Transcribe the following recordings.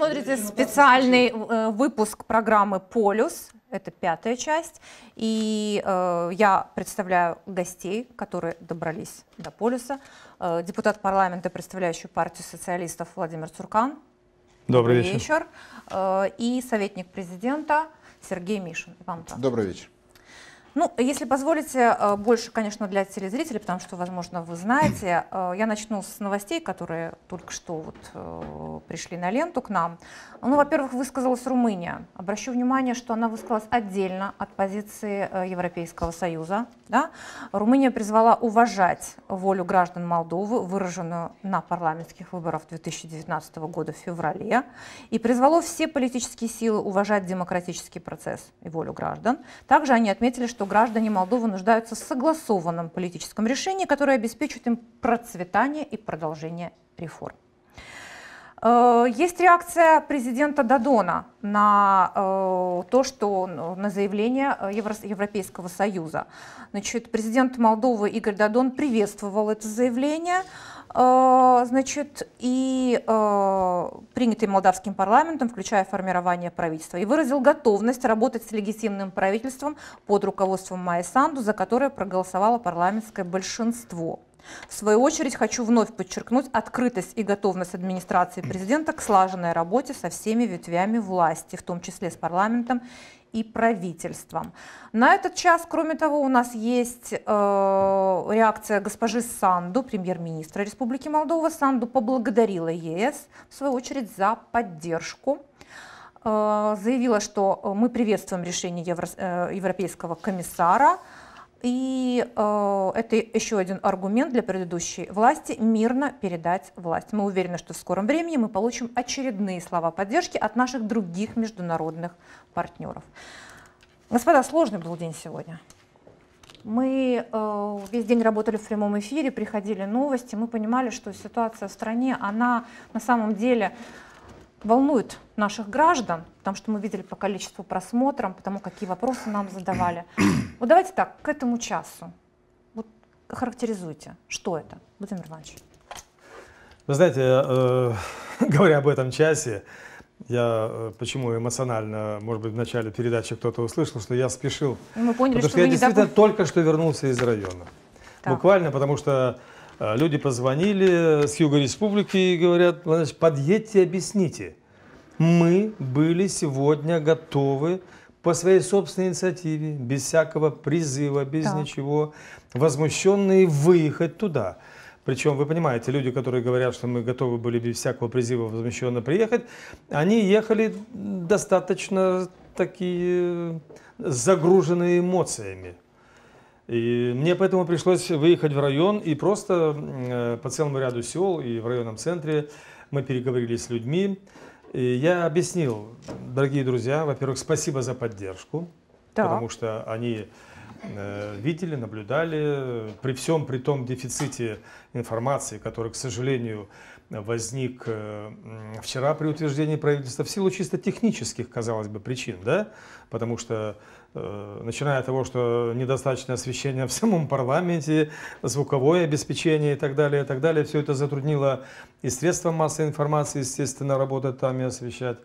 смотрите специальный э, выпуск программы «Полюс». Это пятая часть. И э, я представляю гостей, которые добрались до полюса. Э, депутат парламента, представляющий партию социалистов Владимир Цуркан. Добрый вечер. вечер. Э, и советник президента Сергей Мишин. Вам Добрый вечер. Ну, если позволите, э, больше, конечно, для телезрителей, потому что, возможно, вы знаете. Э, я начну с новостей, которые только что вот э, пришли на ленту к нам. Ну, во-первых, высказалась Румыния. Обращу внимание, что она высказалась отдельно от позиции Европейского Союза. Да? Румыния призвала уважать волю граждан Молдовы, выраженную на парламентских выборах 2019 года в феврале, и призвала все политические силы уважать демократический процесс и волю граждан. Также они отметили, что граждане Молдовы нуждаются в согласованном политическом решении, которое обеспечит им процветание и продолжение реформ. Э, есть реакция президента Дадона на э, то, что на заявление Европейского Союза. Значит, президент Молдовы Игорь Дадон приветствовал это заявление. Э, значит, и э, принятый молдавским парламентом, включая формирование правительства, и выразил готовность работать с легитимным правительством под руководством Майи Санду, за которое проголосовало парламентское большинство. В свою очередь хочу вновь подчеркнуть открытость и готовность администрации президента к слаженной работе со всеми ветвями власти, в том числе с парламентом и правительством. На этот час, кроме того, у нас есть э, реакция госпожи Санду, премьер-министра Республики Молдова. Санду поблагодарила ЕС, в свою очередь, за поддержку э, заявила, что мы приветствуем решение Евро, э, Европейского комиссара и э, это еще один аргумент для предыдущей власти мирно передать власть. Мы уверены, что в скором времени мы получим очередные слова поддержки от наших других международных партнеров. Господа, сложный был день сегодня. Мы э, весь день работали в прямом эфире, приходили новости, мы понимали, что ситуация в стране, она на самом деле волнует наших граждан, потому что мы видели по количеству просмотров, потому какие вопросы нам задавали. Вот давайте так, к этому часу. Вот характеризуйте, что это, Владимир Иванович. Вы знаете, э, говоря об этом часе, я э, почему эмоционально, может быть, в начале передачи кто-то услышал, что я спешил. Мы поняли, потому что, что я действительно недавно... только что вернулся из района. Так. Буквально, потому что люди позвонили с Юга Республики и говорят, подъедьте, объясните. Мы были сегодня готовы по своей собственной инициативе, без всякого призыва, без так. ничего, возмущенные выехать туда. Причем, вы понимаете, люди, которые говорят, что мы готовы были без всякого призыва возмущенно приехать, они ехали достаточно такие загруженные эмоциями. И мне поэтому пришлось выехать в район и просто э, по целому ряду сел и в районном центре мы переговорили с людьми. И я объяснил, дорогие друзья, во-первых, спасибо за поддержку, да. потому что они э, видели, наблюдали, при всем при том дефиците информации, который, к сожалению, возник э, вчера при утверждении правительства в силу чисто технических, казалось бы, причин, да, потому что начиная от того, что недостаточное освещение в самом парламенте, звуковое обеспечение и так далее, и так далее. Все это затруднило и средства массовой информации, естественно, работать там и освещать.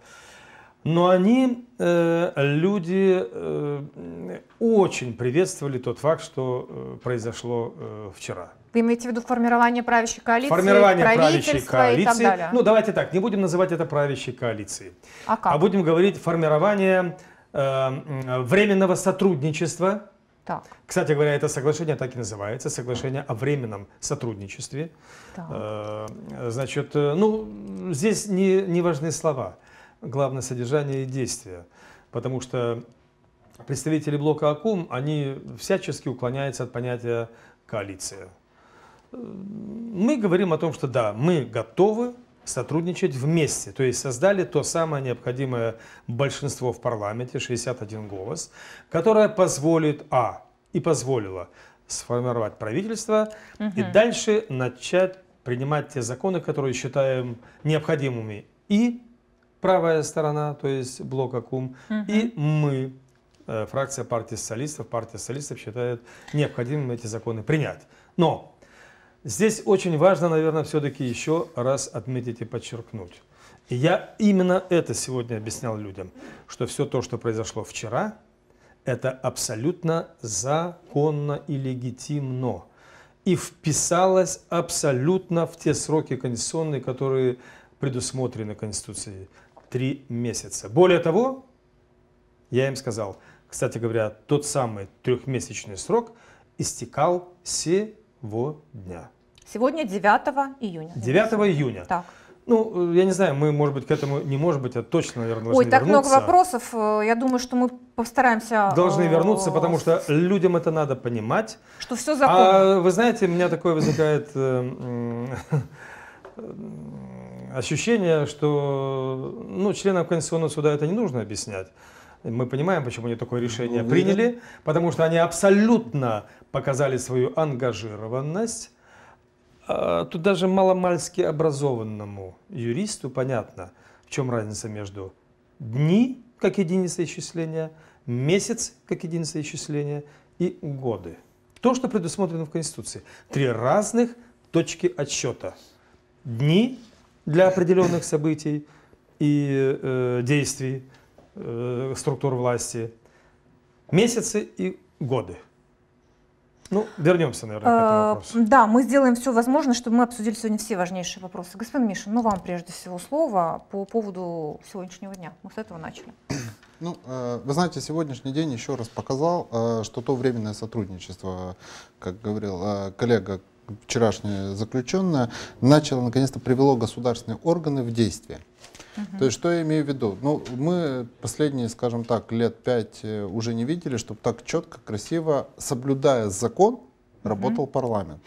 Но они, э, люди, э, очень приветствовали тот факт, что э, произошло э, вчера. Вы имеете в виду формирование правящей коалиции, формирование правящей коалиции. И так далее? Ну, давайте так, не будем называть это правящей коалицией. А как? А будем говорить формирование Э, временного сотрудничества. Так. Кстати говоря, это соглашение так и называется, соглашение о временном сотрудничестве. Так. Э, значит, э, ну, здесь не, не важны слова, главное содержание и действия, потому что представители блока АКУМ, они всячески уклоняются от понятия коалиция. Мы говорим о том, что да, мы готовы сотрудничать вместе. То есть создали то самое необходимое большинство в парламенте, 61 голос, которое позволит, а, и позволило сформировать правительство угу. и дальше начать принимать те законы, которые считаем необходимыми и правая сторона, то есть блок АКУМ, угу. и мы, э, фракция партии социалистов, партия социалистов считает необходимым эти законы принять. Но Здесь очень важно, наверное, все-таки еще раз отметить и подчеркнуть. И я именно это сегодня объяснял людям, что все то, что произошло вчера, это абсолютно законно и легитимно. И вписалось абсолютно в те сроки конституционные, которые предусмотрены Конституцией. Три месяца. Более того, я им сказал, кстати говоря, тот самый трехмесячный срок истекал сегодня. Сегодня 9 июня. 9 июня. Так. Ну, я не знаю, мы, может быть, к этому не может быть, а точно, наверное, должны Ой, так вернуться. много вопросов. Э, я думаю, что мы постараемся... Должны э, вернуться, потому что людям это надо понимать. Что все законно. А вы знаете, у меня такое возникает э, ощущение, что ну, членам Конституционного суда это не нужно объяснять. Мы понимаем, почему они такое решение ну, приняли, потому что они абсолютно показали свою ангажированность тут даже маломальски образованному юристу понятно, в чем разница между дни как единица исчисления, месяц как единица исчисления и годы. То, что предусмотрено в Конституции. Три разных точки отсчета. Дни для определенных событий и э, действий э, структур власти, месяцы и годы. Ну, вернемся, наверное, к этому э, вопросу. Да, мы сделаем все возможное, чтобы мы обсудили сегодня все важнейшие вопросы. Господин Мишин, ну вам прежде всего слово по поводу сегодняшнего дня. Мы с этого начали. Ну, э, вы знаете, сегодняшний день еще раз показал, э, что то временное сотрудничество, как говорил коллега, вчерашнее заключенное, начало, наконец-то, привело государственные органы в действие. Угу. То есть, что я имею в виду? Ну, мы последние, скажем так, лет пять э, уже не видели, чтобы так четко, красиво, соблюдая закон, работал угу. парламент.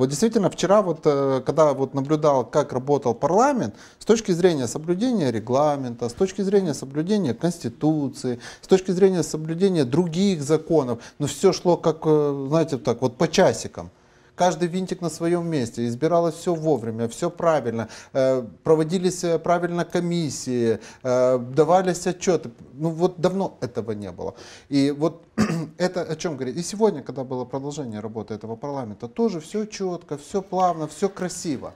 Вот действительно, вчера, вот, э, когда вот наблюдал, как работал парламент, с точки зрения соблюдения регламента, с точки зрения соблюдения Конституции, с точки зрения соблюдения других законов, ну все шло как, э, знаете, так вот по часикам каждый винтик на своем месте, избиралось все вовремя, все правильно, э, проводились э, правильно комиссии, э, давались отчеты. Ну вот давно этого не было. И вот это о чем говорит. И сегодня, когда было продолжение работы этого парламента, тоже все четко, все плавно, все красиво.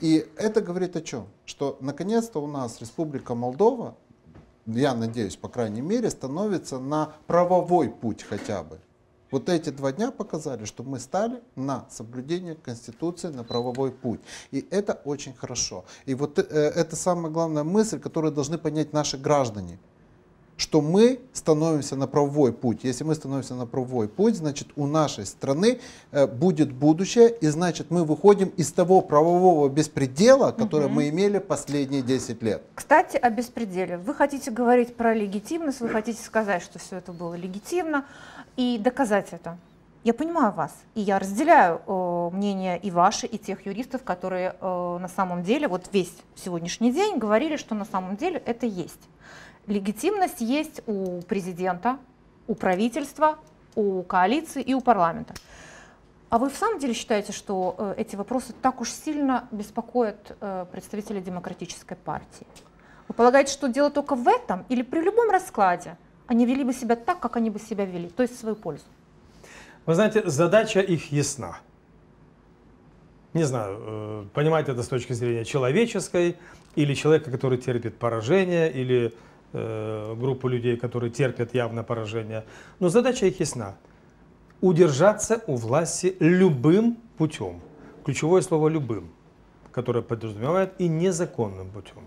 И это говорит о чем? Что наконец-то у нас Республика Молдова, я надеюсь, по крайней мере, становится на правовой путь хотя бы. Вот эти два дня показали, что мы стали на соблюдение Конституции, на правовой путь. И это очень хорошо. И вот э, это самая главная мысль, которую должны понять наши граждане что мы становимся на правовой путь. Если мы становимся на правовой путь, значит у нашей страны э, будет будущее, и значит мы выходим из того правового беспредела, который угу. мы имели последние 10 лет. Кстати, о беспределе. Вы хотите говорить про легитимность, вы хотите сказать, что все это было легитимно, и доказать это. Я понимаю вас, и я разделяю э, мнение и ваше, и тех юристов, которые э, на самом деле, вот весь сегодняшний день говорили, что на самом деле это есть. Легитимность есть у президента, у правительства, у коалиции и у парламента. А вы в самом деле считаете, что э, эти вопросы так уж сильно беспокоят э, представителей демократической партии? Вы полагаете, что дело только в этом или при любом раскладе они вели бы себя так, как они бы себя вели, то есть в свою пользу? Вы знаете, задача их ясна. Не знаю, э, понимать это с точки зрения человеческой, или человека, который терпит поражение, или э, группу людей, которые терпят явно поражение. Но задача их ясна. Удержаться у власти любым путем. Ключевое слово «любым», которое подразумевает и незаконным путем.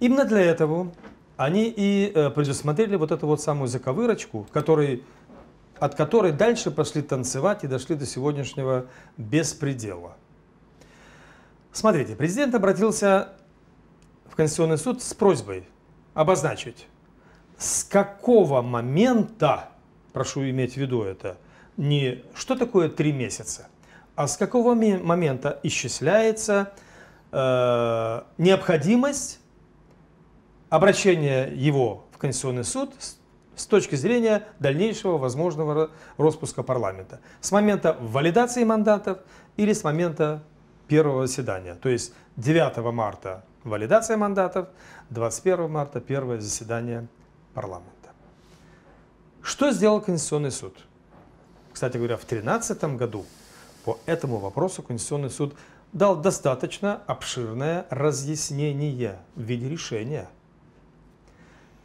Именно для этого они и э, предусмотрели вот эту вот самую заковырочку, который, от которой дальше пошли танцевать и дошли до сегодняшнего беспредела. Смотрите, президент обратился в Конституционный суд с просьбой обозначить, с какого момента, прошу иметь в виду это, не что такое три месяца, а с какого момента исчисляется э, необходимость обращения его в Конституционный суд с точки зрения дальнейшего возможного распуска парламента. С момента валидации мандатов или с момента первого заседания. То есть 9 марта валидация мандатов, 21 марта первое заседание парламента. Что сделал Конституционный суд? Кстати говоря, в 2013 году по этому вопросу Конституционный суд дал достаточно обширное разъяснение в виде решения,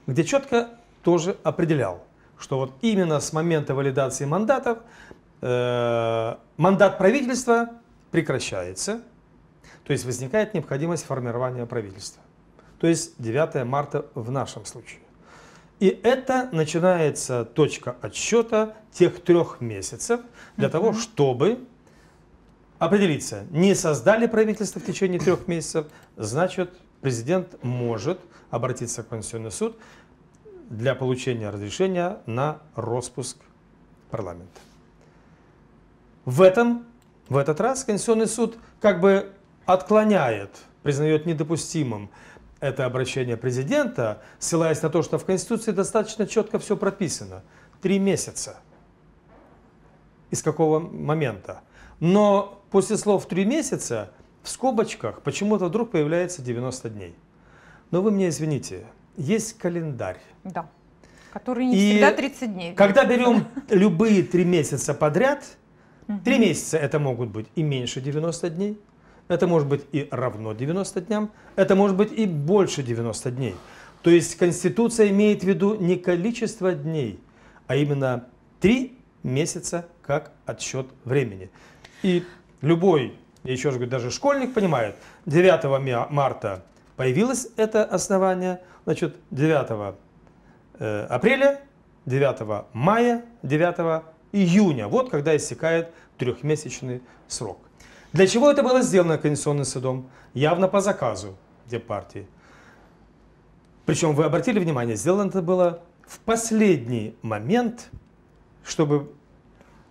где четко тоже определял, что вот именно с момента валидации мандатов э, мандат правительства прекращается, то есть возникает необходимость формирования правительства. То есть 9 марта в нашем случае. И это начинается точка отсчета тех трех месяцев для того, чтобы определиться, не создали правительство в течение трех месяцев, значит, президент может обратиться в Конституционный суд для получения разрешения на распуск парламента. В этом, в этот раз Конституционный суд как бы отклоняет, признает недопустимым это обращение президента, ссылаясь на то, что в Конституции достаточно четко все прописано. Три месяца. Из какого момента? Но после слов «три месяца» в скобочках почему-то вдруг появляется 90 дней. Но вы мне извините, есть календарь. Да, который не и всегда 30 дней. Когда берем любые три месяца подряд, три месяца это могут быть и меньше 90 дней, это может быть и равно 90 дням, это может быть и больше 90 дней. То есть Конституция имеет в виду не количество дней, а именно три месяца как отсчет времени. И любой, я еще раз говорю, даже школьник понимает, 9 марта появилось это основание, значит, 9 э, апреля, 9 мая, 9 июня, вот когда истекает трехмесячный срок. Для чего это было сделано Конституционным судом? Явно по заказу Департии. Причем вы обратили внимание, сделано это было в последний момент, чтобы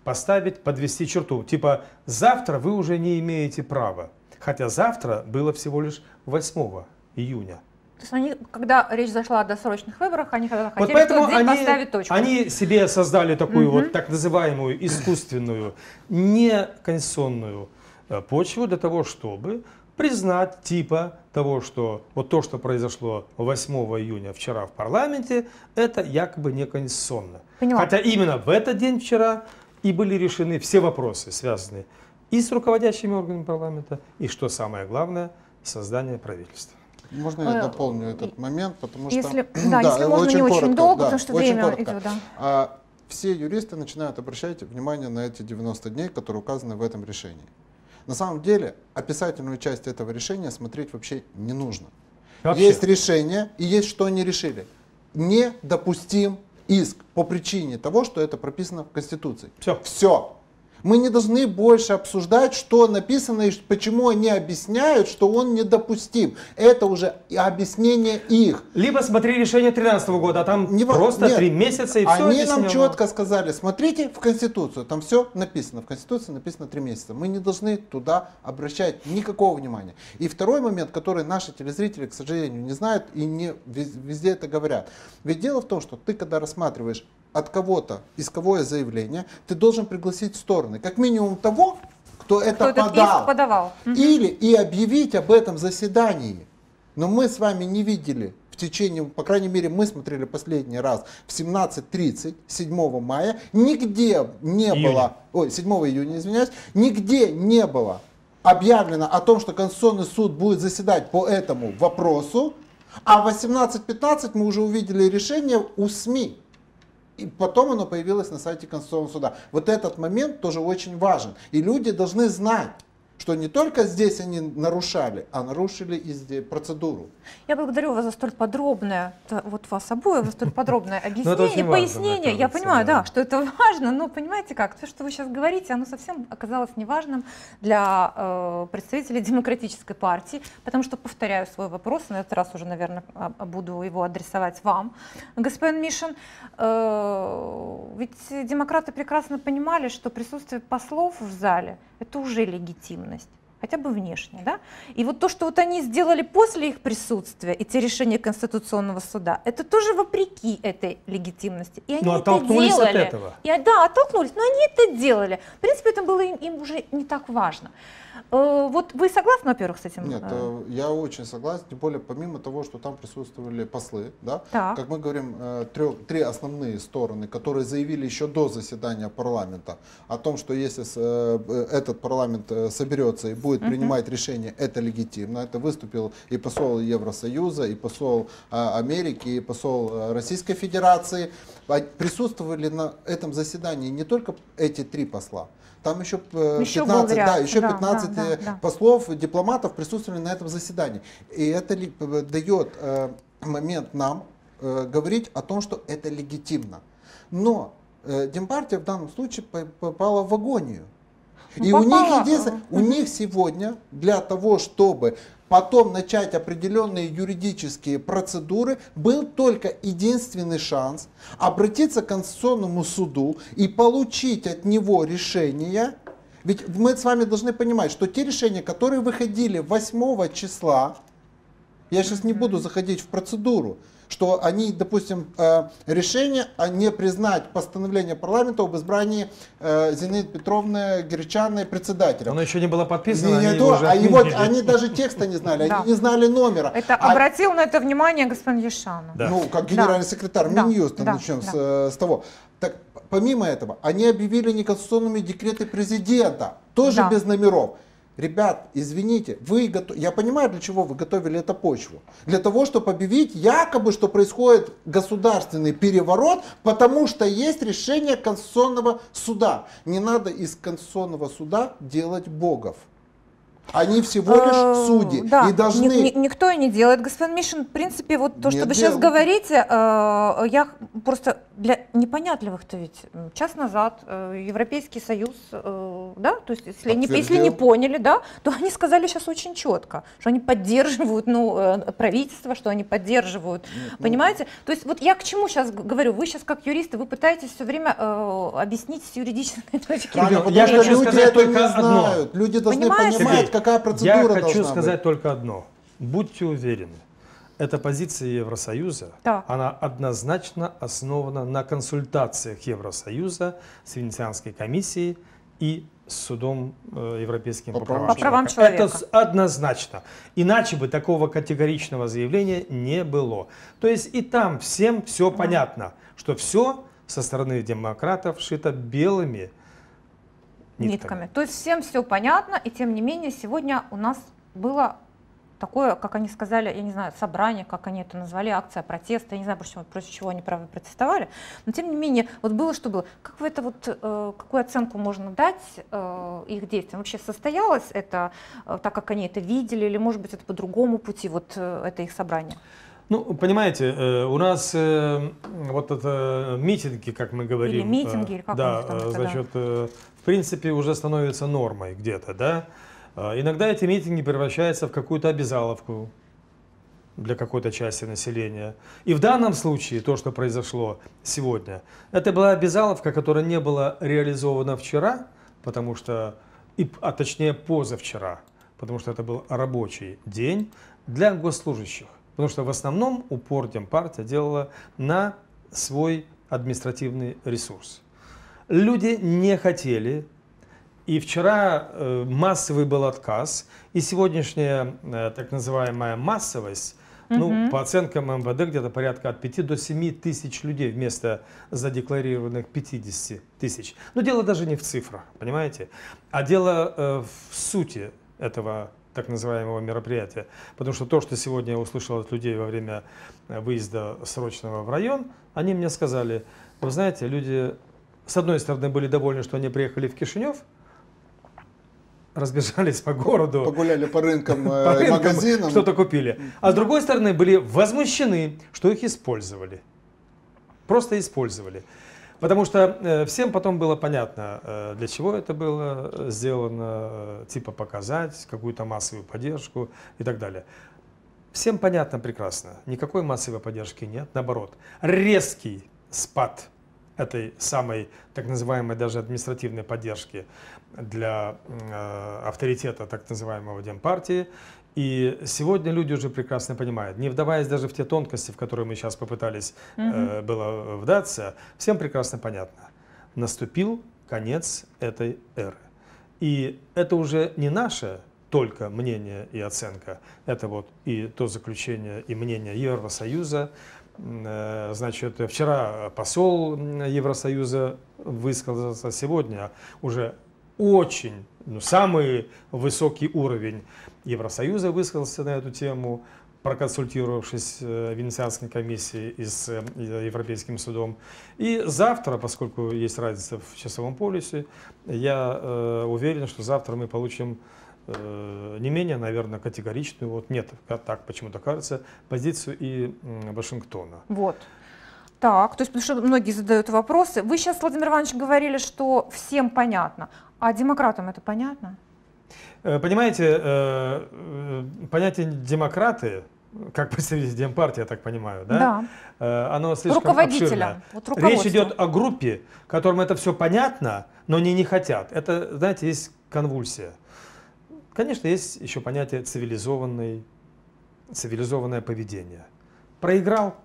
поставить, подвести черту. Типа, завтра вы уже не имеете права. Хотя завтра было всего лишь 8 июня. То есть они, когда речь зашла о досрочных выборах, они когда хотели вот поэтому они, поставить точку. Они себе создали такую угу. вот так называемую искусственную, неконституционную Э, почву для того, чтобы признать типа того, что вот то, что произошло 8 июня вчера в парламенте, это якобы неконституционно. Поняла. Хотя именно в этот день вчера и были решены все вопросы, связанные и с руководящими органами парламента, и, что самое главное, создание правительства. Можно я э, дополню этот момент, потому что... Если, да, да, если можно очень не коротко, очень долго, да, потому что время коротко. идет. Да. А, все юристы начинают обращать внимание на эти 90 дней, которые указаны в этом решении. На самом деле описательную часть этого решения смотреть вообще не нужно. Вообще. Есть решение и есть что они решили. Недопустим иск по причине того, что это прописано в Конституции. Все. Все. Мы не должны больше обсуждать, что написано и почему они объясняют, что он недопустим. Это уже объяснение их. Либо смотри решение 2013 года, а там не, просто три месяца и все Они нам четко сказали, смотрите в Конституцию, там все написано. В Конституции написано три месяца. Мы не должны туда обращать никакого внимания. И второй момент, который наши телезрители, к сожалению, не знают и не везде это говорят. Ведь дело в том, что ты, когда рассматриваешь от кого-то исковое заявление, ты должен пригласить стороны. Как минимум того, кто это кто подал. подавал. Или и объявить об этом заседании. Но мы с вами не видели в течение, по крайней мере, мы смотрели последний раз в 17.30, 7 мая, нигде не июня. было, ой, 7 июня, извиняюсь, нигде не было объявлено о том, что Конституционный суд будет заседать по этому вопросу, а в 18.15 мы уже увидели решение у СМИ. И потом оно появилось на сайте Конституционного суда. Вот этот момент тоже очень важен. И люди должны знать, что не только здесь они нарушали, а нарушили и процедуру. Я благодарю вас за столь подробное, вот вас обоих, за столь подробное ну, объяснение, пояснение. Я понимаю, да, что это важно, но понимаете как, то, что вы сейчас говорите, оно совсем оказалось неважным для э, представителей демократической партии, потому что, повторяю свой вопрос, на этот раз уже, наверное, а, буду его адресовать вам, господин Мишин. Э, ведь демократы прекрасно понимали, что присутствие послов в зале – это уже легитимность хотя бы внешне, да? И вот то, что вот они сделали после их присутствия, и те решения Конституционного суда, это тоже вопреки этой легитимности. И они Но это делали. от этого. И, да, оттолкнулись, но они это делали. В принципе, это было им, им уже не так важно. Э, вот вы согласны, во-первых, с этим? Нет, э, я очень согласен, тем более помимо того, что там присутствовали послы, да, так. как мы говорим, трё, три основные стороны, которые заявили еще до заседания парламента о том, что если этот парламент соберется и будет принимать решение, это легитимно. Это выступил и посол Евросоюза, и посол Америки, и посол Российской Федерации. Присутствовали на этом заседании не только эти три посла, там еще, еще 15, да, еще 15 да, да, да. послов, дипломатов присутствовали на этом заседании. И это дает э, момент нам э, говорить о том, что это легитимно. Но э, Демпартия в данном случае попала в агонию. Ну, и у них единственное, у них сегодня для того, чтобы потом начать определенные юридические процедуры, был только единственный шанс обратиться к Конституционному суду и получить от него решение. Ведь мы с вами должны понимать, что те решения, которые выходили 8 числа, я сейчас не буду заходить в процедуру, что они, допустим, э, решение о не признать постановление парламента об избрании э, Зинаиды Петровны Герчанной председателем. Оно еще не было подписано, не, они то, а его, они даже текста не знали, они не знали номера. Это а, обратил на это внимание господин Ешанов. Ну, как генеральный секретарь Минюста, начнем С, э, с того. Так, помимо этого, они объявили неконституционными декреты президента, тоже без номеров. Ребят, извините, вы готов... я понимаю, для чего вы готовили эту почву. Для того, чтобы объявить якобы, что происходит государственный переворот, потому что есть решение Конституционного суда. Не надо из Конституционного суда делать богов. Они всего лишь э, судьи да, и должны... Ни, ни, никто и не делает. Господин Мишин, в принципе, вот то, что вы сейчас говорите, э, я просто для непонятливых-то ведь час назад э, Европейский Союз, э, да, то есть если не, если не поняли, да, то они сказали сейчас очень четко, что они поддерживают ну, э, правительство, что они поддерживают, Нет, ну, понимаете? То есть вот я к чему сейчас говорю, вы сейчас как юристы, вы пытаетесь все время э, объяснить с юридической точки зрения. Я хочу сказать только одно. Люди должны Понимаете? понимать, какая процедура Я хочу сказать быть. только одно. Будьте уверены, эта позиция Евросоюза, да. она однозначно основана на консультациях Евросоюза с Венецианской комиссией и с судом э, европейским по, по правам, по правам человека. Это однозначно. Иначе бы такого категоричного заявления не было. То есть и там всем все понятно, что все со стороны демократов шито белыми нитками. нитками. То есть всем все понятно, и тем не менее сегодня у нас было такое, как они сказали, я не знаю, собрание, как они это назвали, акция протеста, я не знаю, против, против чего они, правда, протестовали, но тем не менее, вот было, что было. Как вы это вот, э, какую оценку можно дать э, их действиям? Вообще состоялось это э, так, как они это видели, или, может быть, это по другому пути, вот э, это их собрание? Ну, понимаете, э, у нас э, вот это митинги, как мы говорим. Или митинги, или как да, там, значит, да. В принципе, уже становится нормой где-то, да. А, иногда эти митинги превращаются в какую-то обязаловку для какой-то части населения. И в данном случае то, что произошло сегодня, это была обязаловка, которая не была реализована вчера, потому что, а точнее позавчера, потому что это был рабочий день для госслужащих. Потому что в основном упор Демпартия делала на свой административный ресурс. Люди не хотели и вчера э, массовый был отказ, и сегодняшняя э, так называемая массовость, угу. ну, по оценкам МВД, где-то порядка от 5 до 7 тысяч людей вместо задекларированных 50 тысяч. Но дело даже не в цифрах, понимаете, а дело э, в сути этого так называемого мероприятия. Потому что то, что сегодня я услышал от людей во время выезда срочного в район, они мне сказали, вы знаете, люди с одной стороны были довольны, что они приехали в Кишинев, разбежались по городу. Погуляли по рынкам, по рынкам магазинам. Что-то купили. А с другой стороны, были возмущены, что их использовали. Просто использовали. Потому что э, всем потом было понятно, э, для чего это было сделано, э, типа показать какую-то массовую поддержку и так далее. Всем понятно прекрасно, никакой массовой поддержки нет, наоборот, резкий спад этой самой так называемой даже административной поддержки для э, авторитета так называемого Демпартии. И сегодня люди уже прекрасно понимают, не вдаваясь даже в те тонкости, в которые мы сейчас попытались э, было вдаться, всем прекрасно понятно, наступил конец этой эры. И это уже не наше только мнение и оценка. Это вот и то заключение и мнение Евросоюза. Э, значит, вчера посол Евросоюза высказался, сегодня уже очень, ну, самый высокий уровень Евросоюза высказался на эту тему, проконсультировавшись э, Венецианской комиссией и с э, Европейским судом. И завтра, поскольку есть разница в часовом полюсе, я уверен, что завтра мы получим не менее, наверное, категоричную, вот нет, так почему-то кажется, позицию и э, Вашингтона. Вот. Так, то есть, потому что многие задают вопросы. Вы сейчас, Владимир Иванович, говорили, что всем понятно. А демократам это понятно? Э, понимаете, э, э, понятие демократы, как представитель Демпартии, я так понимаю, да? Да. Оно слишком Руководителя. Вот Речь идет о группе, которым это все понятно, но они не хотят. Это, знаете, есть конвульсия. Конечно, есть еще понятие цивилизованный, цивилизованное поведение. Проиграл,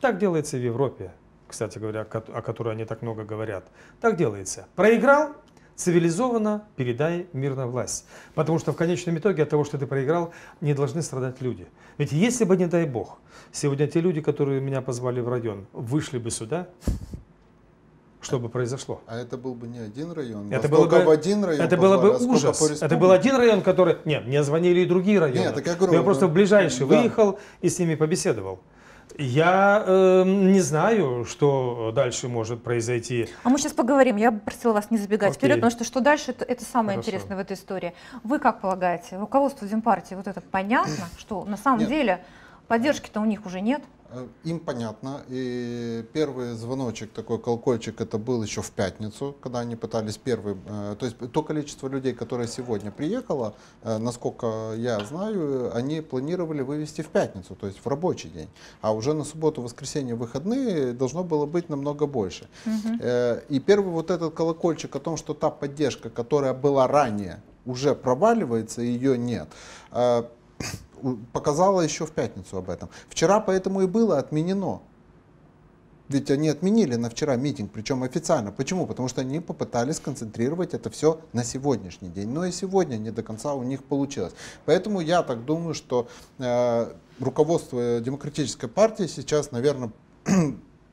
так делается в Европе, кстати говоря, о которой они так много говорят. Так делается. Проиграл, цивилизованно передай мир на власть. Потому что в конечном итоге от того, что ты проиграл, не должны страдать люди. Ведь если бы, не дай бог, сегодня те люди, которые меня позвали в район, вышли бы сюда, что бы произошло? А это был бы не один район. Это было бы, в один район. Это было бы ужас. Это был один район, который... Нет, мне звонили и другие районы. Нет, так я говорю... Я просто в ближайший да. выехал и с ними побеседовал. Я э, не знаю, что дальше может произойти. А мы сейчас поговорим. Я бы просила вас не забегать Окей. вперед, потому что что дальше, это, это самое Хорошо. интересное в этой истории. Вы как полагаете, руководство Демпартии вот это понятно, что на самом Нет. деле поддержки-то у них уже нет? Э, им понятно. И первый звоночек, такой колокольчик, это был еще в пятницу, когда они пытались первый... Э, то есть то количество людей, которое сегодня приехало, э, насколько я знаю, они планировали вывести в пятницу, то есть в рабочий день. А уже на субботу, воскресенье, выходные должно было быть намного больше. Угу. И первый вот этот колокольчик о том, что та поддержка, которая была ранее, уже проваливается, ее нет показала еще в пятницу об этом. Вчера поэтому и было отменено. Ведь они отменили на вчера митинг, причем официально. Почему? Потому что они попытались сконцентрировать это все на сегодняшний день. Но и сегодня не до конца у них получилось. Поэтому я так думаю, что э, руководство Демократической партии сейчас, наверное,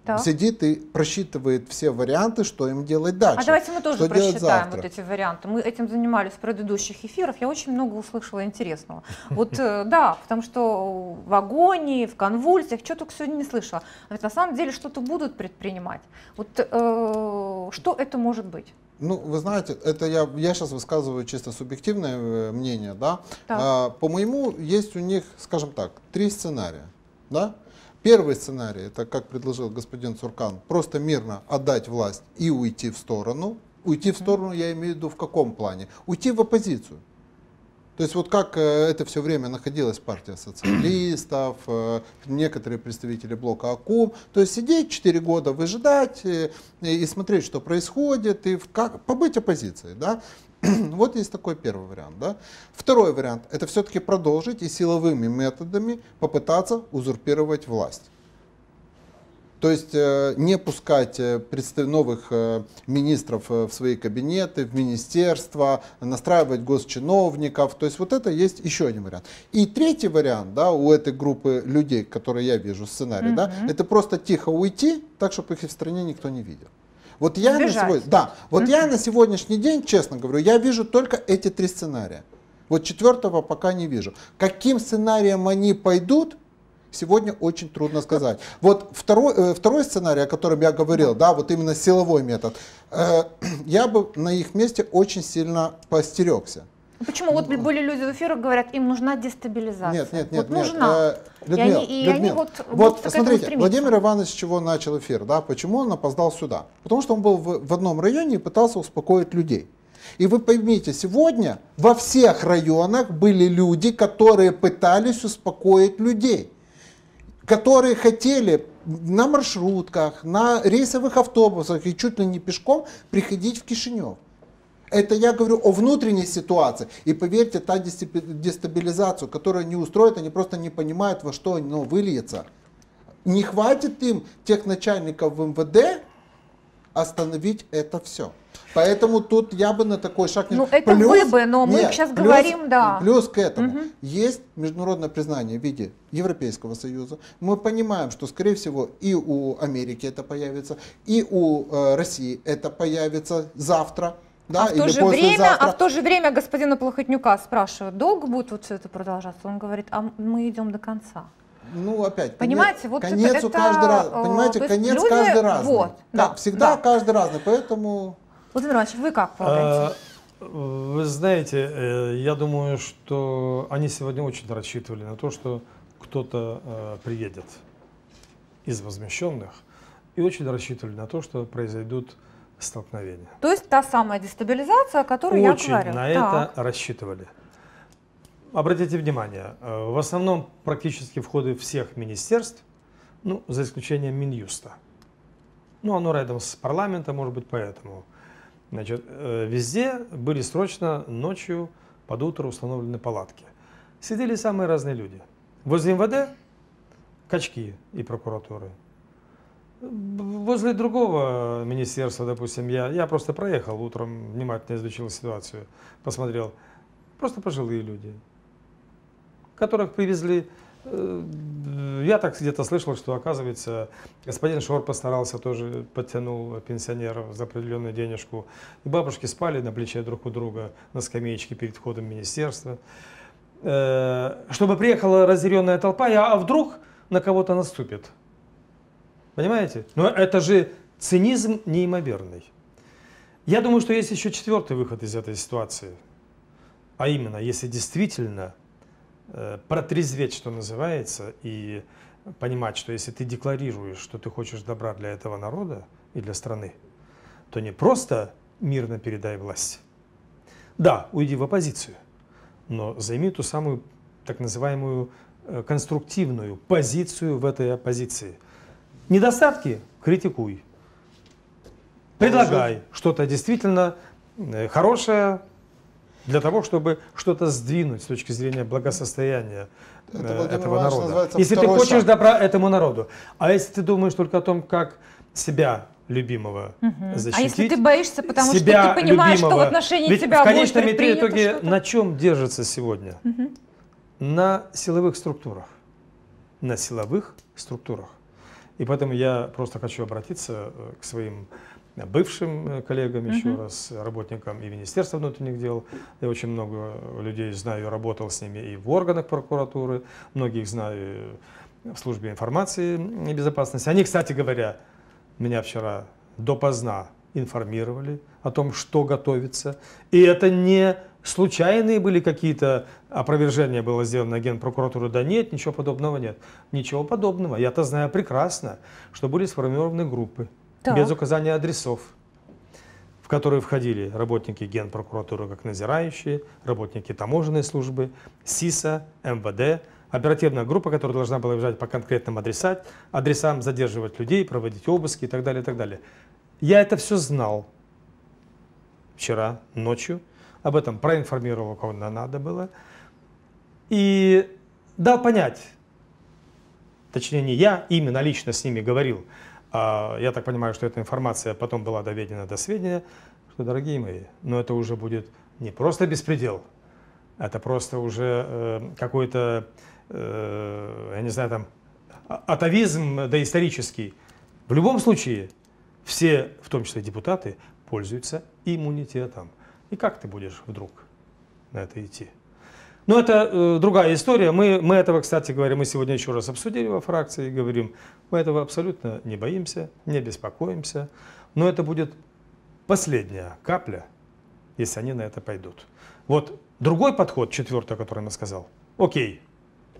так. сидит и просчитывает все варианты, что им делать дальше. А давайте мы тоже просчитаем вот эти варианты. Мы этим занимались в предыдущих эфирах, я очень много услышала интересного. Вот э, да, потому что в агонии, в конвульсиях, что только сегодня не слышала. А ведь на самом деле что-то будут предпринимать. Вот э, что это может быть? Ну, вы знаете, это я, я сейчас высказываю чисто субъективное э, мнение, да. А, по моему, есть у них, скажем так, три сценария, да. Первый сценарий, это как предложил господин Цуркан, просто мирно отдать власть и уйти в сторону. Уйти в сторону я имею в виду в каком плане? Уйти в оппозицию. То есть вот как э, это все время находилась партия социалистов, э, некоторые представители блока АКУМ. То есть сидеть 4 года, выжидать э, и смотреть, что происходит, и как, побыть оппозицией. Да? Вот есть такой первый вариант. Да? Второй вариант – это все-таки продолжить и силовыми методами попытаться узурпировать власть. То есть э, не пускать э, новых э, министров в свои кабинеты, в министерства, настраивать госчиновников. То есть вот это есть еще один вариант. И третий вариант да, у этой группы людей, которые я вижу сценарий, mm-hmm. да, это просто тихо уйти, так, чтобы их в стране никто не видел. Вот я на сегодня, да, вот я на сегодняшний день, честно говорю, я вижу только эти три сценария. Вот четвертого пока не вижу. Каким сценарием они пойдут, сегодня очень трудно сказать. Вот второй, э, второй сценарий, о котором я говорил, да, вот именно силовой метод, э, я бы на их месте очень сильно постерегся. Ну, почему? Вот были люди в эфирах, говорят, им нужна дестабилизация. Нет, нет, нет. Вот нет. нужна. Людмила, и они, и Людмила, они вот, вот смотрите, Владимир Иванович с чего начал эфир, да, почему он опоздал сюда? Потому что он был в, в одном районе и пытался успокоить людей. И вы поймите, сегодня во всех районах были люди, которые пытались успокоить людей, которые хотели на маршрутках, на рейсовых автобусах и чуть ли не пешком приходить в Кишинев. Это я говорю о внутренней ситуации. И поверьте, та дестабилизацию, которую они устроят, они просто не понимают, во что оно выльется. Не хватит им тех начальников в МВД, остановить это все. Поэтому тут я бы на такой шаг не... Ну, это плюс, вы бы, но мы нет, сейчас плюс, говорим, да. Плюс к этому угу. есть международное признание в виде Европейского Союза. Мы понимаем, что, скорее всего, и у Америки это появится, и у э, России это появится завтра. Да, а, в то же время, а в то же время господина Плохотнюка спрашивают, долго будет вот все это продолжаться? Он говорит, а мы идем до конца. Ну, опять, понимаете, конец, вот конец это, у каждый раз, э, понимаете, конец люди, каждый разный. Вот, да, да, всегда да. каждый разный, поэтому... Владимир Иванович, вы как полагаете? А, вы знаете, э, я думаю, что они сегодня очень рассчитывали на то, что кто-то э, приедет из возмещенных, и очень рассчитывали на то, что произойдут столкновения. То есть та самая дестабилизация, о которой очень я говорю. на так. это рассчитывали. Обратите внимание, э, в основном практически входы всех министерств, ну, за исключением Минюста. Ну, оно рядом с парламентом, может быть, поэтому. Значит, э, везде были срочно ночью под утро установлены палатки. Сидели самые разные люди. Возле МВД качки и прокуратуры. Возле другого министерства, допустим, я, я просто проехал утром, внимательно изучил ситуацию, посмотрел. Просто пожилые люди, которых привезли. Э, я так где-то слышал, что, оказывается, господин Шор постарался тоже, подтянул пенсионеров за определенную денежку. И бабушки спали на плече друг у друга на скамеечке перед входом в министерство. Э, чтобы приехала разъяренная толпа, а вдруг на кого-то наступит. Понимаете? Но это же цинизм неимоверный. Я думаю, что есть еще четвертый выход из этой ситуации. А именно, если действительно Э, протрезветь, что называется, и понимать, что если ты декларируешь, что ты хочешь добра для этого народа и для страны, то не просто мирно передай власть. Да, уйди в оппозицию, но займи ту самую так называемую э, конструктивную позицию в этой оппозиции. Недостатки критикуй. Предлагай что-то действительно э, хорошее, для того, чтобы что-то сдвинуть с точки зрения благосостояния Это, э, этого народа. Если ты хочешь шаг. добра этому народу. А если ты думаешь только о том, как себя любимого угу. защитить. А если ты боишься, потому себя что ты понимаешь, любимого, что в отношении ведь тебя в конечном итоге на чем держится сегодня? Угу. На силовых структурах. На силовых структурах. И поэтому я просто хочу обратиться э, к своим бывшим э, коллегам, еще uh-huh. раз, работникам и Министерства внутренних дел. Я очень много людей знаю, работал с ними и в органах прокуратуры, многих знаю в службе информации и безопасности. Они, кстати говоря, меня вчера допоздна информировали о том, что готовится. И это не случайные были какие-то опровержения было сделано генпрокуратуры. Да нет, ничего подобного нет. Ничего подобного. Я-то знаю прекрасно, что были сформированы группы так. без указания адресов, в которые входили работники Генпрокуратуры как назирающие, работники таможенной службы, СИСа, МВД, оперативная группа, которая должна была бежать по конкретным адресам, адресам задерживать людей, проводить обыски и так далее, и так далее. Я это все знал вчера ночью, об этом проинформировал, кого надо было, и дал понять, точнее не я, именно лично с ними говорил, а я так понимаю, что эта информация потом была доведена до сведения, что, дорогие мои, но это уже будет не просто беспредел, это просто уже э, какой-то, э, я не знаю, там, а, атовизм доисторический. В любом случае, все, в том числе депутаты, пользуются иммунитетом. И как ты будешь вдруг на это идти? Но это э, другая история. Мы, мы этого, кстати говоря, мы сегодня еще раз обсудили во фракции и говорим, мы этого абсолютно не боимся, не беспокоимся. Но это будет последняя капля, если они на это пойдут. Вот другой подход, четвертый, который я сказал. Окей,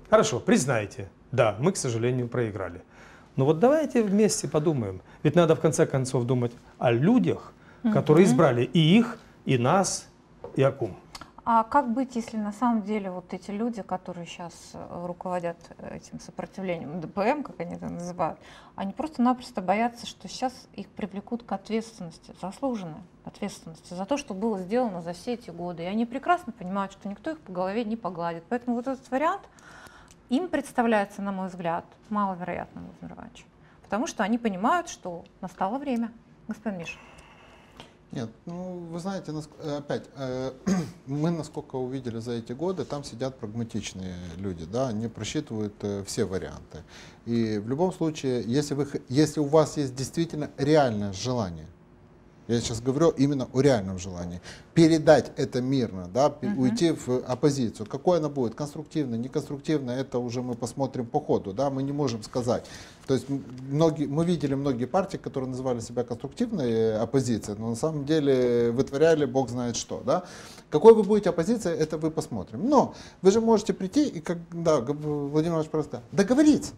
хорошо, признайте, да, мы, к сожалению, проиграли. Но вот давайте вместе подумаем. Ведь надо в конце концов думать о людях, которые избрали и их, и нас, и Акум. А как быть, если на самом деле вот эти люди, которые сейчас э, руководят э, этим сопротивлением, ДПМ, как они это называют, они просто-напросто боятся, что сейчас их привлекут к ответственности, заслуженной ответственности за то, что было сделано за все эти годы. И они прекрасно понимают, что никто их по голове не погладит. Поэтому вот этот вариант им представляется, на мой взгляд, маловероятным, Владимир Иванович. Потому что они понимают, что настало время. Господин Миша. Нет, ну вы знаете, э, опять, э, мы насколько увидели за эти годы, там сидят прагматичные люди, да, они просчитывают э, все варианты. И в любом случае, если, вы, если у вас есть действительно реальное желание я сейчас говорю именно о реальном желании. Передать это мирно, да, uh-huh. уйти в оппозицию. Какой она будет? Конструктивно, неконструктивно, это уже мы посмотрим по ходу. Да, мы не можем сказать. То есть многие, мы видели многие партии, которые называли себя конструктивной оппозицией, но на самом деле вытворяли бог знает что. Да? Какой вы будете оппозицией, это вы посмотрим. Но вы же можете прийти и, как да, Владимир Владимирович просто договориться.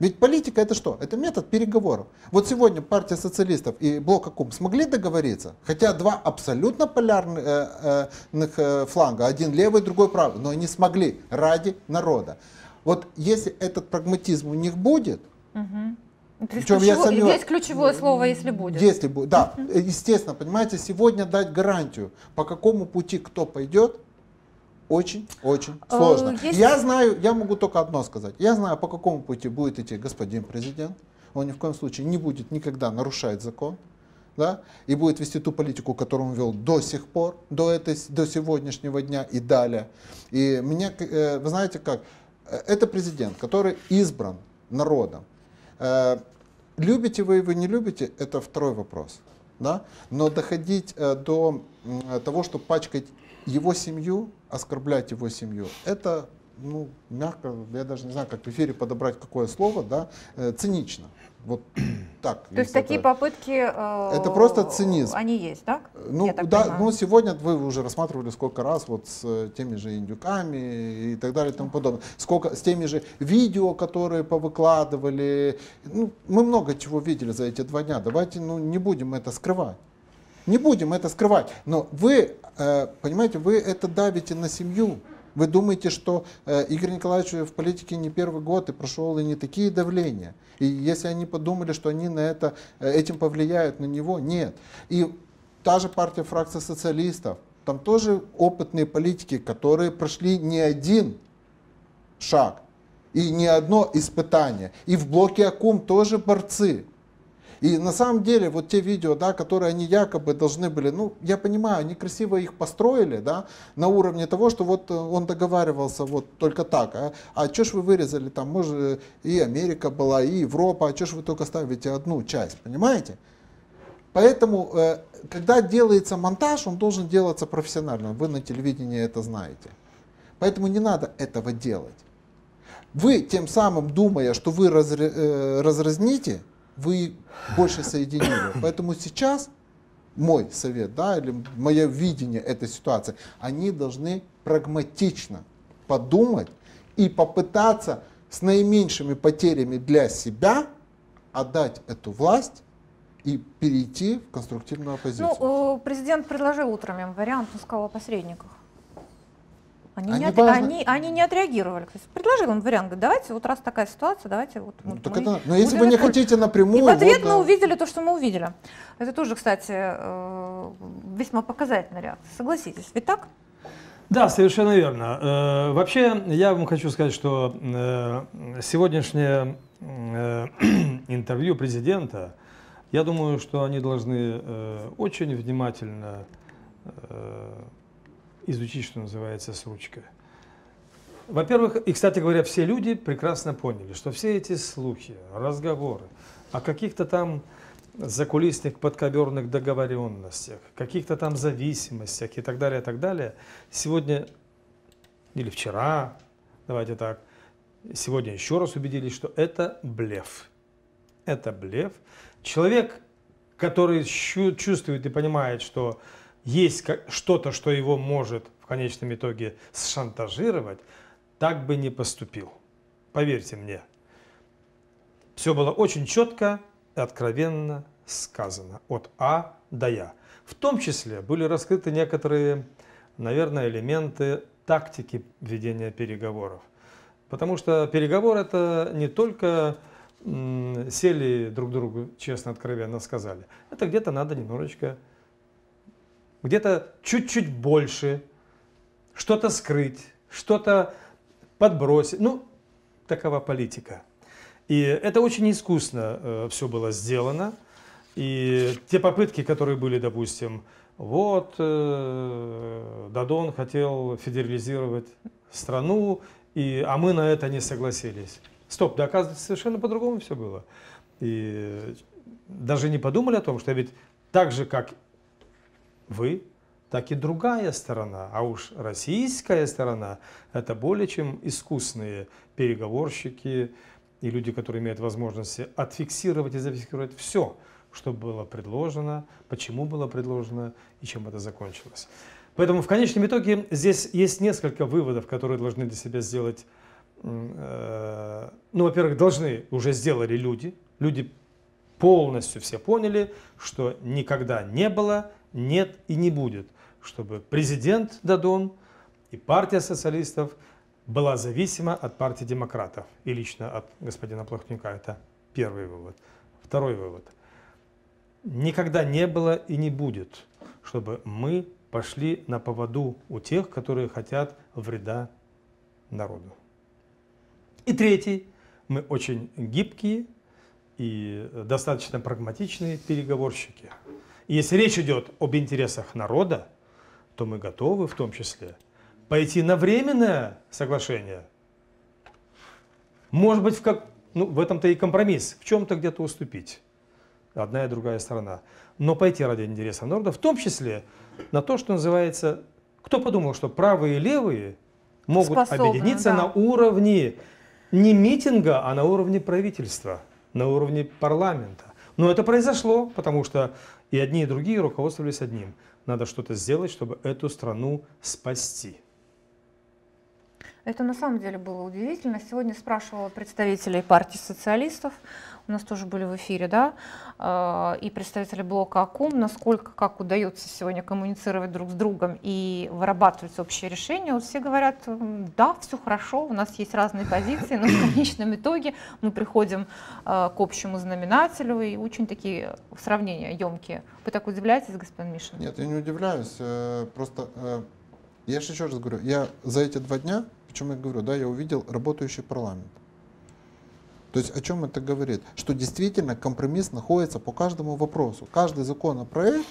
Ведь политика это что? Это метод переговоров. Вот сегодня партия социалистов и блок АКУМ смогли договориться, хотя два абсолютно полярных э, э, э, фланга, один левый, другой правый, но они смогли ради народа. Вот если этот прагматизм у них будет, угу. Здесь, ключево, я сомнев... здесь ключевое слово, если будет. Если будет, да. Естественно, понимаете, сегодня дать гарантию, по какому пути кто пойдет, очень-очень э, сложно. Есть... Я знаю, я могу только одно сказать. Я знаю, по какому пути будет идти господин президент. Он ни в коем случае не будет никогда нарушать закон. Да, и будет вести ту политику, которую он вел до сих пор, до, этой, до сегодняшнего дня и далее. И меня, э, вы знаете как, э, это президент, который избран народом. Любите вы его, не любите, это второй вопрос. Да? Но доходить до того, что пачкать его семью, оскорблять его семью, это, ну, мягко, я даже не знаю, как в эфире подобрать какое слово, да, э, цинично. Вот так. То есть такие это, попытки. Э, это просто цинизм. Они есть, так? Ну так да, понимаю. ну сегодня вы уже рассматривали сколько раз вот с э, теми же индюками и так далее и тому подобное. Сколько с теми же видео, которые повыкладывали. Ну, мы много чего видели за эти два дня. Давайте ну не будем это скрывать. Не будем это скрывать. Но вы, э, понимаете, вы это давите на семью. Вы думаете, что э, Игорь Николаевич в политике не первый год и прошел и не такие давления. И если они подумали, что они на это, э, этим повлияют на него, нет. И та же партия фракция социалистов, там тоже опытные политики, которые прошли не один шаг и не одно испытание. И в блоке Акум тоже борцы. И на самом деле вот те видео, да, которые они якобы должны были, ну, я понимаю, они красиво их построили, да, на уровне того, что вот э, он договаривался вот только так. А, а что ж вы вырезали там, может, и Америка была, и Европа, а что ж вы только ставите одну часть, понимаете? Поэтому, э, когда делается монтаж, он должен делаться профессионально. Вы на телевидении это знаете. Поэтому не надо этого делать. Вы тем самым, думая, что вы разре, э, разразните, вы больше соединили. Поэтому сейчас мой совет, да, или мое видение этой ситуации, они должны прагматично подумать и попытаться с наименьшими потерями для себя отдать эту власть и перейти в конструктивную оппозицию. Ну, президент предложил утром им вариант, он сказал о посредниках. Они, они, не, важно... они, они не отреагировали. То есть предложил им вариант, говорит, давайте, вот раз такая ситуация, давайте вот. Ну, вот так это, но если вы не хотите напрямую. И в ответ вот, мы да. увидели то, что мы увидели. Это тоже, кстати, э, весьма показательная реакция. Согласитесь, ведь так? Да, совершенно верно. Э, вообще, я вам хочу сказать, что э, сегодняшнее интервью президента, я думаю, что они должны очень внимательно изучить, что называется, с ручкой. Во-первых, и, кстати говоря, все люди прекрасно поняли, что все эти слухи, разговоры о каких-то там закулисных подковерных договоренностях, каких-то там зависимостях и так далее, и так далее, сегодня или вчера, давайте так, сегодня еще раз убедились, что это блеф. Это блеф. Человек, который чувствует и понимает, что есть что-то, что его может в конечном итоге шантажировать, так бы не поступил. Поверьте мне. Все было очень четко и откровенно сказано от А до Я. В том числе были раскрыты некоторые, наверное, элементы тактики ведения переговоров. Потому что переговор это не только сели друг другу, честно, откровенно сказали. Это где-то надо немножечко где-то чуть-чуть больше, что-то скрыть, что-то подбросить. Ну, такова политика. И это очень искусно э, все было сделано. И те попытки, которые были, допустим, вот э, Дадон хотел федерализировать страну, и, а мы на это не согласились. Стоп, да оказывается, совершенно по-другому все было. И даже не подумали о том, что ведь так же, как вы, так и другая сторона, а уж российская сторона, это более чем искусные переговорщики и люди, которые имеют возможность отфиксировать и зафиксировать все, что было предложено, почему было предложено и чем это закончилось. Поэтому в конечном итоге здесь есть несколько выводов, которые должны для себя сделать, э, ну, во-первых, должны уже сделали люди, люди полностью все поняли, что никогда не было, нет и не будет, чтобы президент Дадон и партия социалистов была зависима от партии демократов и лично от господина Плохнюка. Это первый вывод. Второй вывод. Никогда не было и не будет, чтобы мы пошли на поводу у тех, которые хотят вреда народу. И третий. Мы очень гибкие, и достаточно прагматичные переговорщики. Если речь идет об интересах народа, то мы готовы в том числе пойти на временное соглашение. Может быть, в, как, ну, в этом-то и компромисс, в чем-то где-то уступить. Одна и другая сторона. Но пойти ради интереса народа, в том числе на то, что называется... Кто подумал, что правые и левые могут Способны, объединиться да. на уровне не митинга, а на уровне правительства – на уровне парламента. Но это произошло, потому что и одни, и другие руководствовались одним. Надо что-то сделать, чтобы эту страну спасти. Это на самом деле было удивительно. Сегодня спрашивала представителей партии социалистов, у нас тоже были в эфире, да, а, и представители блока АКУМ, насколько, как удается сегодня коммуницировать друг с другом и вырабатывать общее решение. Вот все говорят, да, все хорошо, у нас есть разные позиции, но в конечном итоге мы приходим а, к общему знаменателю, и очень такие сравнения емкие. Вы так удивляетесь, господин Мишин? Нет, я не удивляюсь, э, просто э, я же еще раз говорю, я за эти два дня Почему я говорю, да, я увидел работающий парламент. То есть о чем это говорит? Что действительно компромисс находится по каждому вопросу. Каждый законопроект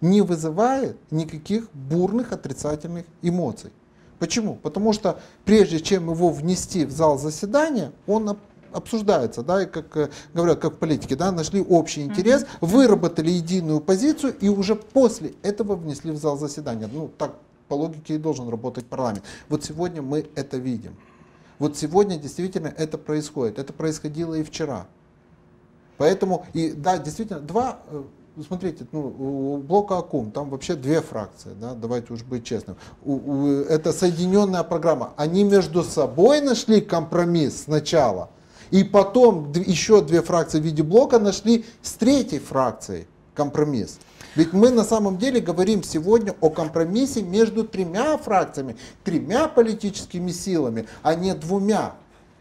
не вызывает никаких бурных отрицательных эмоций. Почему? Потому что прежде чем его внести в зал заседания, он обсуждается, да, и как э, говорят, как в политике, да, нашли общий интерес, выработали единую позицию и уже после этого внесли в зал заседания. Ну, так по логике и должен работать парламент. Вот сегодня мы это видим. Вот сегодня действительно это происходит. Это происходило и вчера. Поэтому, и да, действительно, два, э, смотрите, ну, у блока АКУМ, там вообще две фракции, да, давайте уж быть честным. У, у, это соединенная программа. Они между собой нашли компромисс сначала, и потом еще две фракции в виде блока нашли с третьей фракцией компромисс. Ведь мы на самом деле говорим сегодня о компромиссе между тремя фракциями, тремя политическими силами, а не двумя.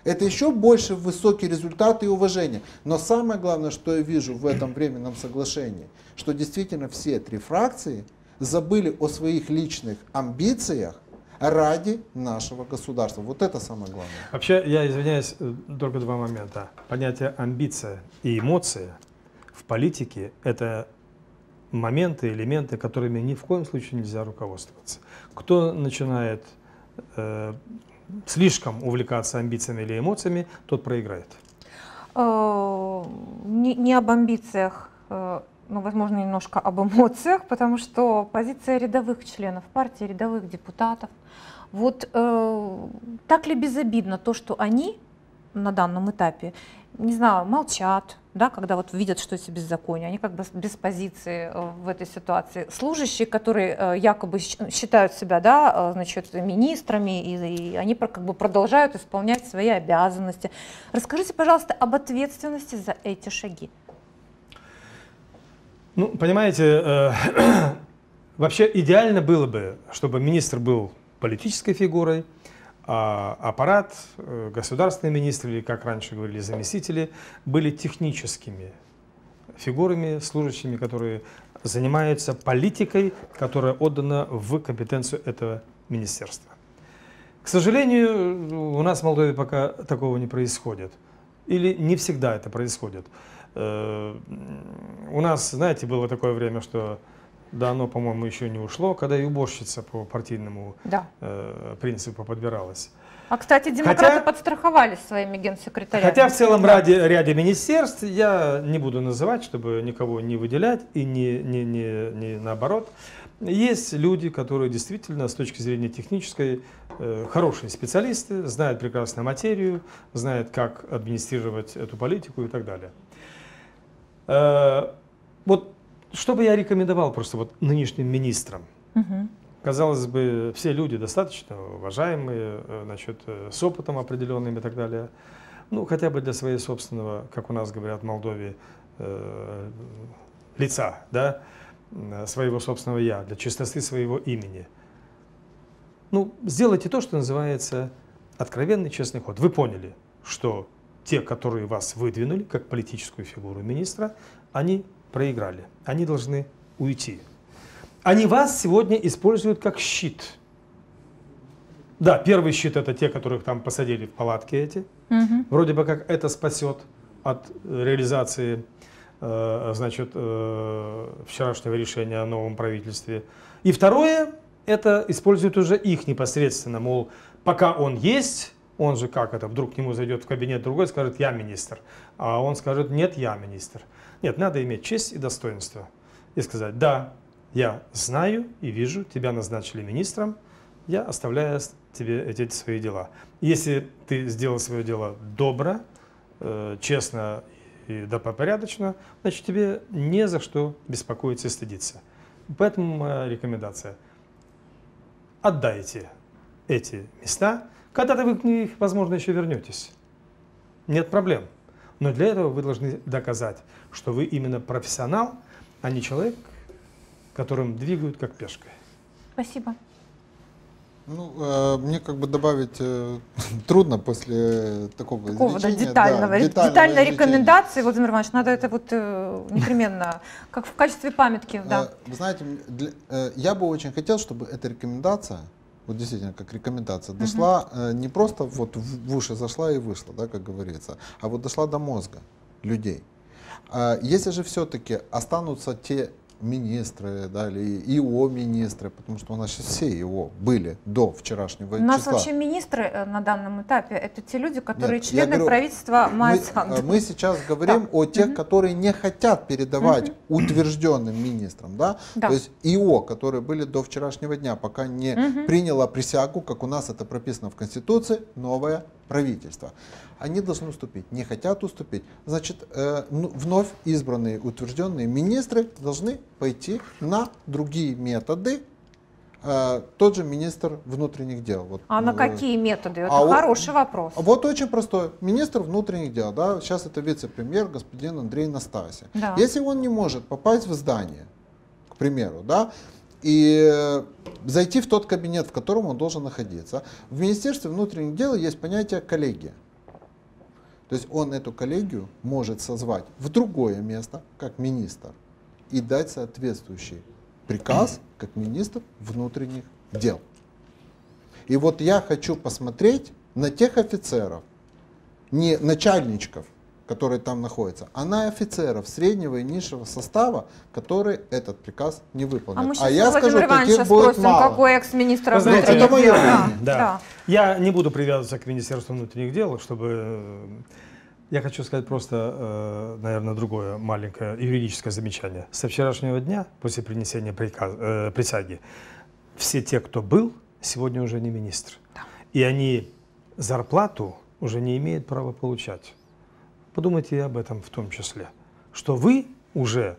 Это еще больше высокий результат и уважение. Но самое главное, что я вижу в этом временном соглашении, что действительно все три фракции забыли о своих личных амбициях ради нашего государства. Вот это самое главное. Вообще, я извиняюсь, э, только два момента. Понятие амбиция и эмоция в политике – это моменты, элементы, которыми ни в коем случае нельзя руководствоваться. Кто начинает э, слишком увлекаться амбициями или эмоциями, тот проиграет. Э, не, не об амбициях, э, но, возможно, немножко об эмоциях, потому что позиция рядовых членов партии, рядовых депутатов, вот э, так ли безобидно то, что они на данном этапе, не знаю, молчат, да, когда вот видят, что это беззаконие, они как бы без позиции э, в этой ситуации. Служащие, которые э, якобы считают себя, да, э, значит, министрами, и, и они как бы продолжают исполнять свои обязанности. Расскажите, пожалуйста, об ответственности за эти шаги. Ну, понимаете, э, вообще идеально было бы, чтобы министр был политической фигурой, а аппарат, э, государственные министры, или, как раньше говорили, заместители, были техническими фигурами, служащими, которые занимаются политикой, которая отдана в компетенцию этого министерства. К сожалению, у нас в Молдове пока такого не происходит. Или не всегда это происходит. Э, у нас, знаете, было такое время, что да, оно, по-моему, еще не ушло, когда и уборщица по партийному да. э, принципу подбиралась. А, кстати, демократы хотя, подстраховались своими генсекретарями. Хотя в целом да. ради, ряде министерств, я не буду называть, чтобы никого не выделять и не, не, не, не наоборот, есть люди, которые действительно с точки зрения технической э, хорошие специалисты, знают прекрасно материю, знают, как администрировать эту политику и так далее. Э, вот что бы я рекомендовал просто вот нынешним министрам? Угу. Казалось бы, все люди достаточно уважаемые, э, значит, э, с опытом определенным и так далее. Ну, хотя бы для своего собственного, как у нас говорят в Молдове, э, лица, да, своего собственного «я», для чистоты своего имени. Ну, сделайте то, что называется откровенный честный ход. Вы поняли, что те, которые вас выдвинули как политическую фигуру министра, они проиграли. Они должны уйти. Они вас сегодня используют как щит. Да, первый щит это те, которых там посадили в палатки эти. Угу. Вроде бы как это спасет от реализации э, значит, э, вчерашнего решения о новом правительстве. И второе, это используют уже их непосредственно, мол, пока он есть, он же как это, вдруг к нему зайдет в кабинет другой, скажет, я министр, а он скажет, нет, я министр. Нет, надо иметь честь и достоинство и сказать, да, я знаю и вижу, тебя назначили министром, я оставляю тебе эти свои дела. Если ты сделал свое дело добро, э, честно и допопорядочно, значит тебе не за что беспокоиться и стыдиться. Поэтому моя рекомендация. Отдайте эти места, когда-то вы к них, возможно, еще вернетесь. Нет проблем. Но для этого вы должны доказать, что вы именно профессионал, а не человек, которым двигают как пешкой. Спасибо. Ну, э, мне как бы добавить э, трудно после такого Такого, да, детального, да, детального детальной рекомендации, Владимир Иванович, надо это вот э, непременно, как в качестве памятки, да. Э, вы знаете, для, э, я бы очень хотел, чтобы эта рекомендация, вот действительно как рекомендация, дошла э, не просто вот в, в уши зашла и вышла, да, как говорится, а вот дошла до мозга людей. А если же все-таки останутся те министры, да, или ИО министры, потому что у нас сейчас все ИО были до вчерашнего числа. У нас вообще министры э, на данном этапе это те люди, которые Нет, члены говорю, правительства Майя мы, мы сейчас говорим да. о тех, угу. которые не хотят передавать угу. утвержденным министрам, да? да, то есть ИО, которые были до вчерашнего дня, пока не угу. приняло присягу, как у нас это прописано в Конституции, новое правительство они должны уступить. Не хотят уступить. Значит, э, ну, вновь избранные, утвержденные министры должны пойти на другие методы, э, тот же министр внутренних дел. Вот, а на э, какие методы? Это а хороший вопрос. Вот очень простой. Министр внутренних дел, да, сейчас это вице-премьер господин Андрей Настасия. Да. Если он не может попасть в здание, к примеру, да, и зайти в тот кабинет, в котором он должен находиться, в Министерстве внутренних дел есть понятие коллегия. То есть он эту коллегию может созвать в другое место, как министр, и дать соответствующий приказ, как министр внутренних дел. И вот я хочу посмотреть на тех офицеров, не начальничков, которые там находятся, а на офицеров среднего и низшего состава, которые этот приказ не выполнят. А, мы сейчас а я скажу, таких будет спросим, мало. какой экс-министр внутренних это мое да. Да. да. Я не буду привязываться к Министерству внутренних дел, чтобы... Э, я хочу сказать просто, э, наверное, другое маленькое юридическое замечание. Со вчерашнего дня, после принесения приказ, э, присяги, все те, кто был, сегодня уже не министр. Да. И они зарплату уже не имеют права получать. Подумайте и об этом в том числе, что вы уже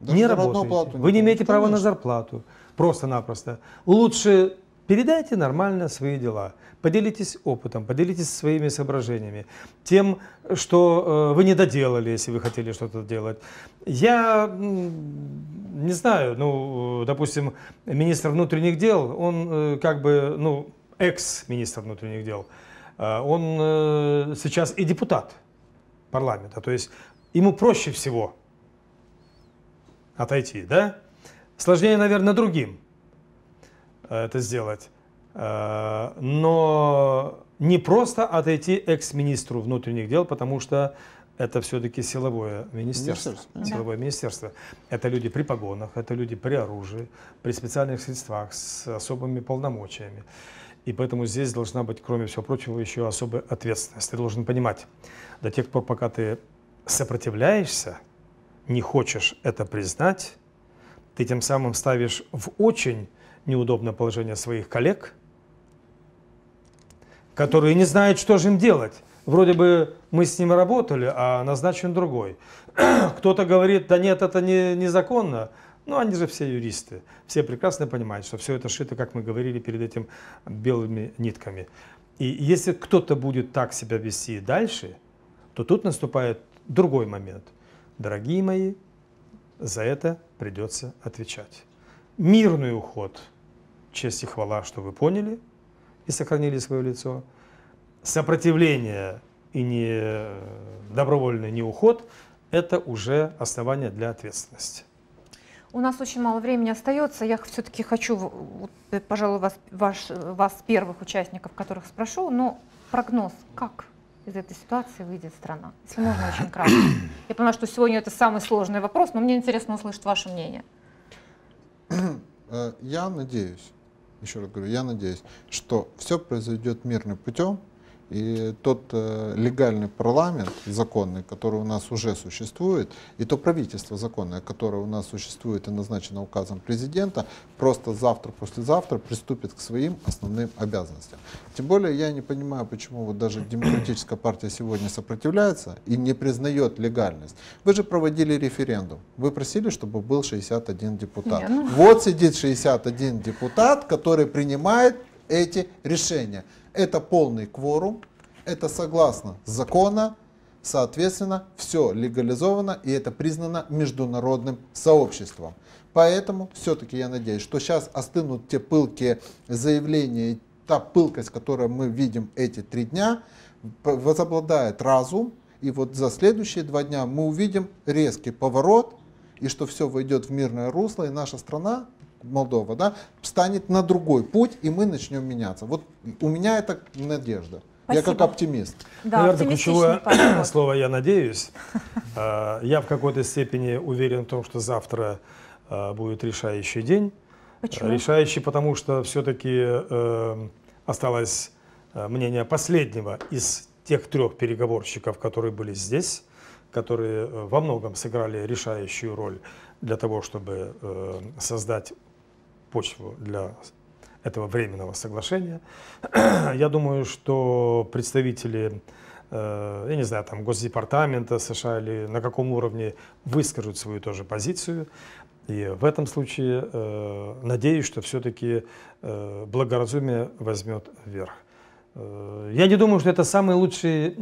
Даже не работаете, вы не имеете права на зарплату, просто-напросто. Лучше передайте нормально свои дела, поделитесь опытом, поделитесь своими соображениями, тем, что э, вы не доделали, если вы хотели что-то делать. Я не знаю, ну, допустим, министр внутренних дел, он э, как бы, ну, экс-министр внутренних дел, Э, он э, сейчас и депутат парламента, то есть ему проще всего отойти, да? Сложнее, наверное, другим э, это сделать. Но не просто отойти экс-министру внутренних дел, потому что это все-таки силовое министерство. Министерство. Силовое министерство. Это люди при погонах, это люди при оружии, при специальных средствах с особыми полномочиями. И поэтому здесь должна быть, кроме всего прочего, еще особая ответственность. Ты должен понимать, до тех пор, пока ты сопротивляешься, не хочешь это признать, ты тем самым ставишь в очень неудобное положение своих коллег, которые не знают, что же им делать. Вроде бы мы с ним работали, а назначен другой. Кто-то говорит, да нет, это не, незаконно. Ну, они же все юристы. Все прекрасно понимают, что все это шито, как мы говорили перед этим, белыми нитками. И если кто-то будет так себя вести дальше, то тут наступает другой момент. Дорогие мои, за это придется отвечать. Мирный уход, честь и хвала, что вы поняли и сохранили свое лицо. Сопротивление и не добровольный не уход – это уже основание для ответственности. У нас очень мало времени остается. Я все-таки хочу, пожалуй, вас, ваш, вас первых участников, которых спрошу, но прогноз, как из этой ситуации выйдет страна? Если можно, очень кратко. Я понимаю, что сегодня это самый сложный вопрос, но мне интересно услышать ваше мнение. Э, я надеюсь, еще раз говорю, я надеюсь, что все произойдет мирным путем, и тот э, легальный парламент законный, который у нас уже существует, и то правительство законное, которое у нас существует и назначено указом президента, просто завтра, послезавтра приступит к своим основным обязанностям. Тем более я не понимаю, почему вот даже демократическая партия сегодня сопротивляется и не признает легальность. Вы же проводили референдум. Вы просили, чтобы был 61 депутат. Не, ну... Вот сидит 61 депутат, который принимает эти решения. Это полный кворум, это согласно закона, соответственно, все легализовано и это признано международным сообществом. Поэтому все-таки я надеюсь, что сейчас остынут те пылкие заявления, та пылкость, которую мы видим эти три дня, возобладает разум, и вот за следующие два дня мы увидим резкий поворот, и что все войдет в мирное русло, и наша страна Молдова, да, станет на другой путь, и мы начнем меняться. Вот у меня это надежда. Спасибо. Я как оптимист. Да, Наверное, ключевое слово «я надеюсь». А, я в какой-то степени уверен в том, что завтра а, будет решающий день. Почему? Решающий, потому что все-таки э, осталось э, мнение последнего из тех трех переговорщиков, которые были здесь, которые э, во многом сыграли решающую роль для того, чтобы создать почву для этого временного соглашения. Я думаю, что представители, э, я не знаю, там Госдепартамента США или на каком уровне выскажут свою тоже позицию. И в этом случае э, надеюсь, что все-таки э, благоразумие возьмет вверх. Я не думаю, что это самый лучший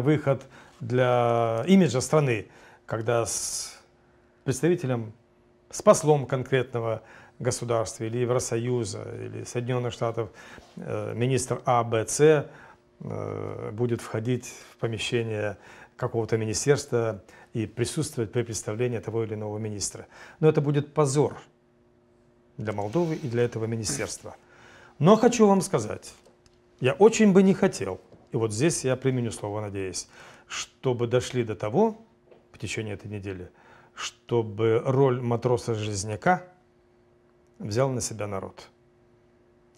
выход для имиджа страны, когда с представителем, с послом конкретного государства или Евросоюза или Соединенных Штатов э, министр А, Б, С э, будет входить в помещение какого-то министерства и присутствовать при представлении того или иного министра. Но это будет позор для Молдовы и для этого министерства. Но хочу вам сказать, я очень бы не хотел, и вот здесь я применю слово «надеюсь», чтобы дошли до того, в течение этой недели, чтобы роль матроса-жизняка – взял на себя народ,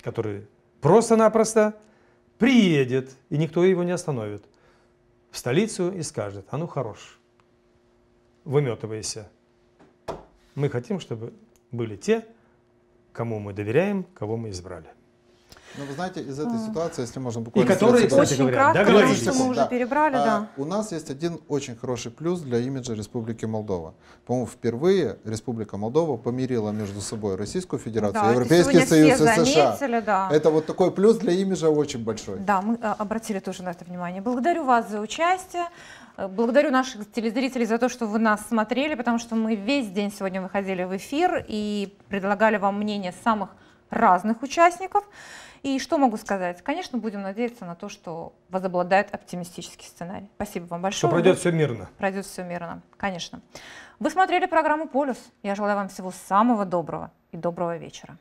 который просто-напросто приедет, и никто его не остановит, в столицу и скажет, а ну хорош, выметывайся. Мы хотим, чтобы были те, кому мы доверяем, кого мы избрали. Ну, вы знаете, из этой ситуации, если можно буквально... И которые, кстати очень говоря, кратко, договорились. мы уже да. перебрали, а, да. У нас есть один очень хороший плюс для имиджа Республики Молдова. По-моему, впервые Республика Молдова помирила между собой Российскую Федерацию, да, Европейский Союз и США. Да. Это вот такой плюс для имиджа очень большой. Да, мы а, обратили тоже на это внимание. Благодарю вас за участие. Э, благодарю наших телезрителей за то, что вы нас смотрели, потому что мы весь день сегодня выходили в эфир и предлагали вам мнение самых разных участников. И что могу сказать? Конечно, будем надеяться на то, что возобладает оптимистический сценарий. Спасибо вам большое. Что пройдет все мирно. Пройдет все мирно, конечно. Вы смотрели программу «Полюс». Я желаю вам всего самого доброго и доброго вечера.